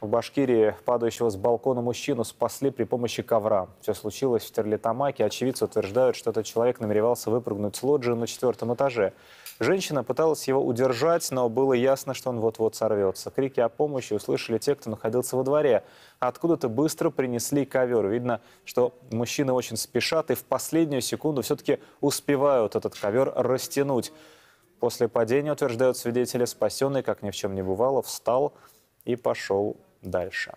В Башкирии падающего с балкона мужчину спасли при помощи ковра. Все случилось в Терлитамаке. Очевидцы утверждают, что этот человек намеревался выпрыгнуть с лоджии на четвертом этаже. Женщина пыталась его удержать, но было ясно, что он вот-вот сорвется. Крики о помощи услышали те, кто находился во дворе. Откуда-то быстро принесли ковер. Видно, что мужчины очень спешат и в последнюю секунду все-таки успевают этот ковер растянуть. После падения, утверждают свидетели, спасенный, как ни в чем не бывало, встал и пошел дальше.